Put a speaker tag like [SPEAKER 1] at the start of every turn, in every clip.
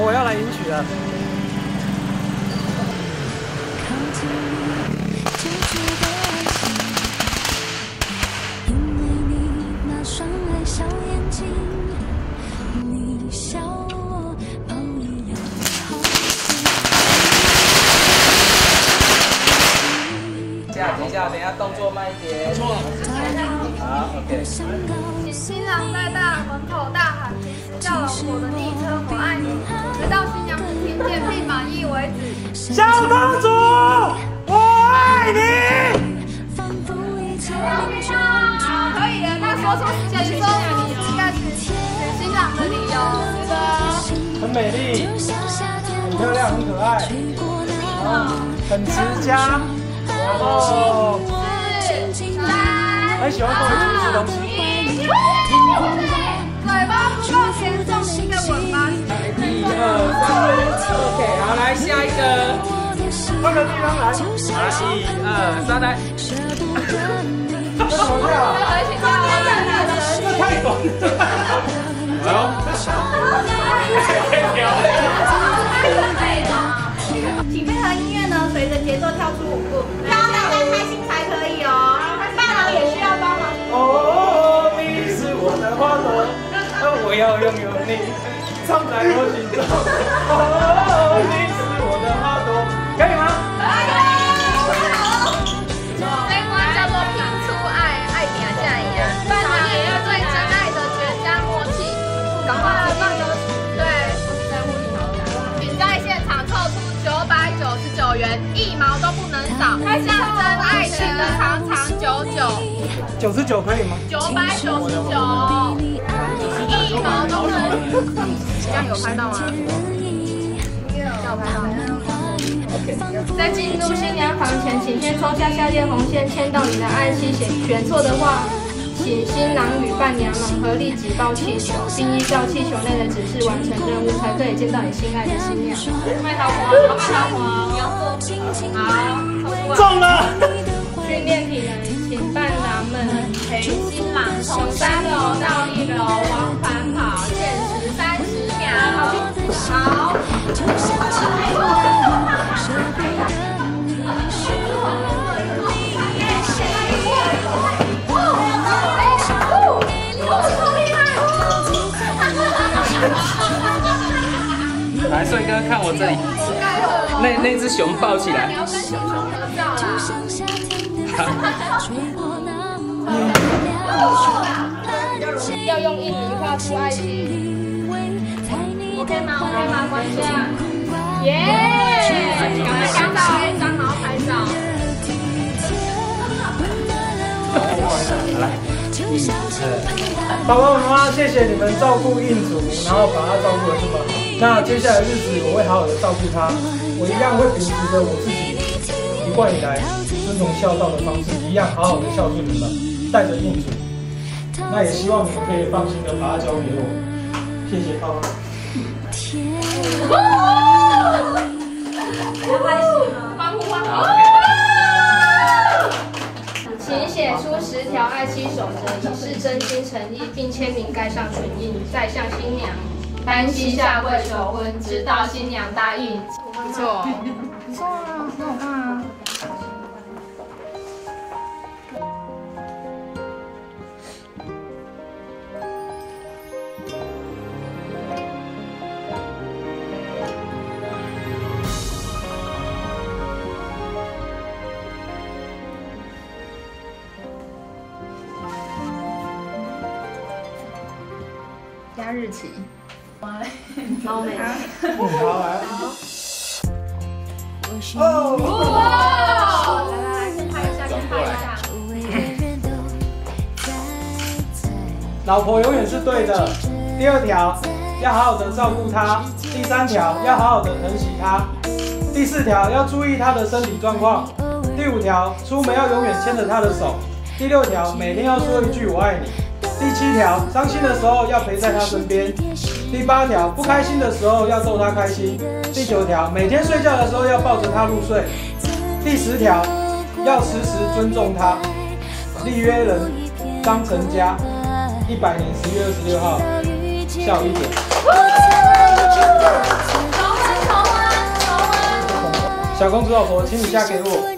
[SPEAKER 1] 我要来迎娶了。等一下，等一下，动作慢一点。错。好，OK。
[SPEAKER 2] 新郎在大门口大喊：“叫老婆的昵称我爱你。”直到新娘子听见并满意为止。
[SPEAKER 1] 小公主，我爱你。
[SPEAKER 2] 好，可以了。那说出选新娘的理由。应该是选新郎的理由。是的。
[SPEAKER 1] 很美丽，很漂亮，很可爱，很持家。哦，很喜欢跟我一起吃东西。
[SPEAKER 2] 嘴巴不够甜，送你一个吻吧。
[SPEAKER 1] 一二三，OK，好，来下一个，换个地方来。好，一二三，来。这怎么跳？这太短了。
[SPEAKER 2] 好。请配合音乐呢，随着节奏跳出舞步。
[SPEAKER 1] 藏在我心中。哦，你是我的花朵，可以吗？
[SPEAKER 2] 这关叫做拼出爱，爱你啊，这样一样。伴娘也要最真爱的绝佳默契。赶快放歌曲，对。请在现场凑出九百九十九元，一毛都不能少。象征爱情的长长久久。
[SPEAKER 1] 九十九可以吗？
[SPEAKER 2] 九百九十九。这样有拍到吗？有拍到。在进入新娘房前，请先抽下下列红线，牵到你的爱心选选错的话，请新郎与伴娘们合力举报气球，并依照气球内的指示完成任务，才可以见到你心爱的新娘。麦桃黄，麦桃黄，好，
[SPEAKER 1] 中了。
[SPEAKER 2] 训练体能，请伴郎们陪新郎从三楼到一楼好。
[SPEAKER 3] 来，帅哥，看我这里，那那只熊抱起来。
[SPEAKER 2] 要。用一笔画出爱心。耶！赶快拍照，拍张，然后拍照。
[SPEAKER 1] 来，一、二。爸爸妈妈，谢谢你们照顾印祖，然后把他照顾的这么好。那接下来日子，我会好好的照顾他，我一样会秉持着我自己一贯以来。遵从孝道的方式，一样好好的孝顺你们，带着印主。那也希望你们可以放心的把它交给我。谢谢爸爸。
[SPEAKER 2] 请写出十条爱妻守则，以示真心诚意，并签名盖上唇印，再向新娘单膝下跪求婚，直到新娘答应。
[SPEAKER 4] 不错，
[SPEAKER 2] 不错啊，很好
[SPEAKER 4] 加日期。
[SPEAKER 2] 哇嘞，好美啊！
[SPEAKER 1] 好来。
[SPEAKER 2] 哦！来来来，先拍一下，先拍一下。
[SPEAKER 1] 老婆永远是对的。第二条，要好好的照顾她。第三条，要好好的疼惜她。第四条，要注意她的身体状况。第五条，出门要永远牵着她的手。第六条，每天要说一句我爱你。第七条，伤心的时候要陪在他身边。第八条，不开心的时候要逗他开心。第九条，每天睡觉的时候要抱着他入睡。第十条，要时时尊重他。立约人张成家，一百年十月二十六号，下午一点。小公主老婆，请你嫁给我。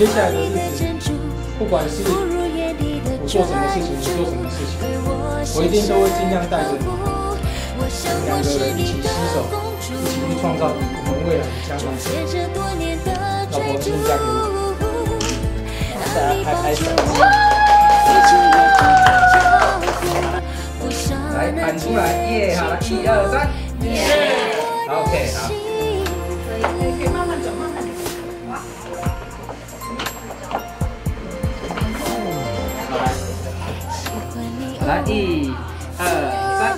[SPEAKER 1] 接下来的日子，不管是我做什么事情，你做什么事情，我一定都会尽量带着你，两个人一起携手，一起去创造我们未来的将来。老婆，请你嫁给我。大家拍拍手。
[SPEAKER 3] 来喊出来，耶！好，一二三，耶！OK，好。来，一、二、三。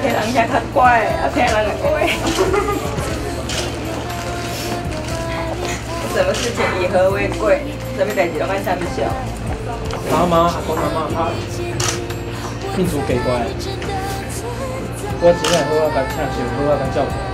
[SPEAKER 5] 骗人遐较乖，啊骗人就乖。什么事情以和为贵，什么代志拢爱三笑。
[SPEAKER 1] 妈妈、阿公、阿妈，他命主给乖，我只系好好甲请笑，好好甲照顾。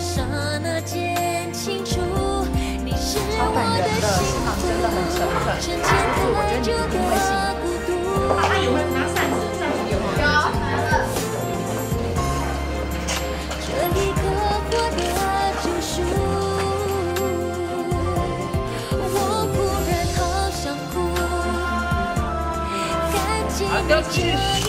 [SPEAKER 6] 刹那间清楚，你是我的幸福。真切的爱就的孤独。
[SPEAKER 2] 他有没有拿扇子？扇子有没有？有，拿了。
[SPEAKER 6] 这一刻获得救赎，我忽然好想哭，看见你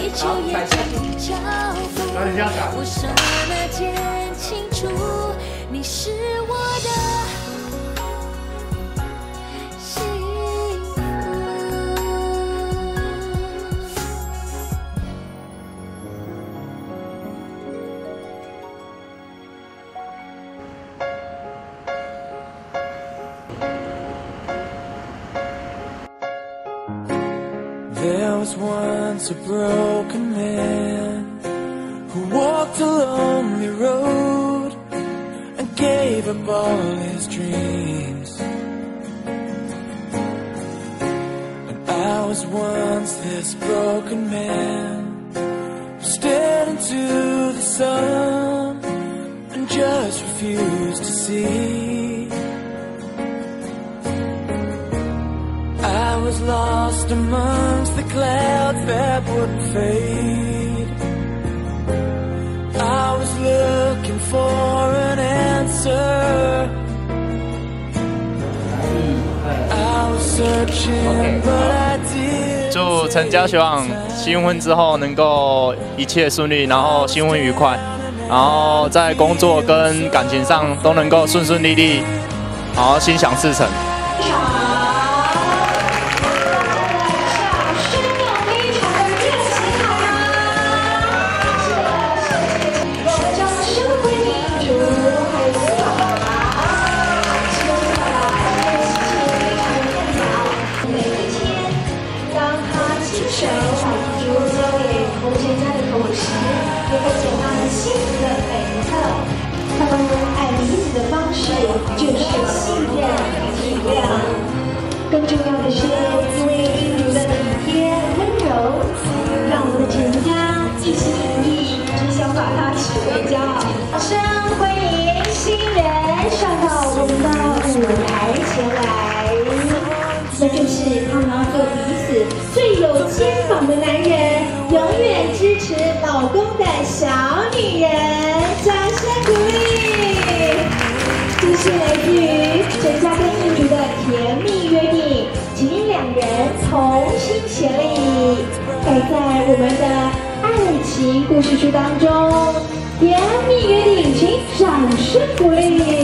[SPEAKER 6] 我，地球也暂停脚步。我刹那间清楚，你是我的
[SPEAKER 7] was once a broken man who walked a lonely road and gave up all his dreams. And I was once this broken man who stared into the sun and just refused to see. Was lost amongst the clouds that wouldn't fade. I was looking for an answer. I was searching, but I did.
[SPEAKER 8] 祝陈家希望新婚之后能够一切顺利，然后新婚愉快，然后在工作跟感情上都能够顺顺利利，然后心想事成。持老公的小女人，掌声鼓励。这是来自于陈家跟印竹的甜蜜约定，请两人同心协力，盖在我们的爱情故事书当中。甜蜜约定，请掌声鼓励，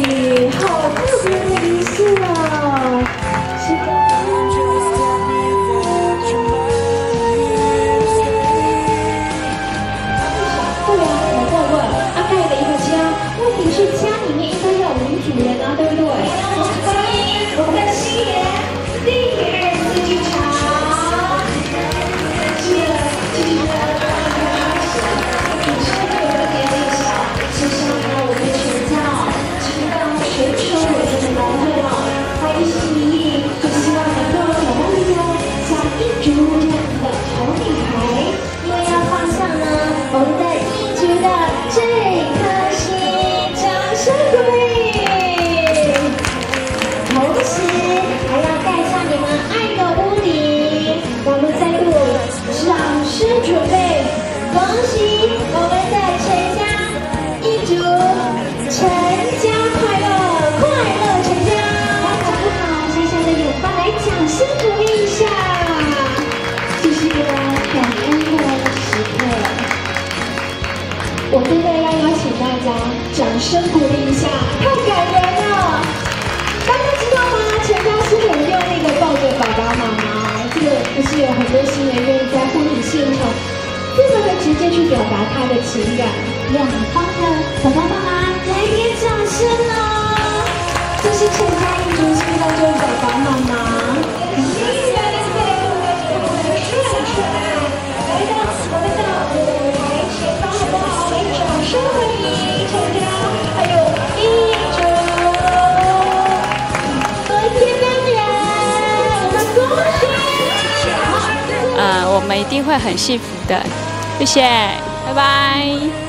[SPEAKER 8] 我真的要邀请大家掌声鼓励一下，太感人了！大家知道吗？陈家是很用力的抱着爸爸妈妈，这个不是有很多新人愿意在婚礼现场这么的直接去表达他的情感，两方的爸爸妈妈来点掌声哦！这是陈家一族心中的爸爸妈妈。
[SPEAKER 9] 呃，我们一定会很幸福的，谢谢，拜拜。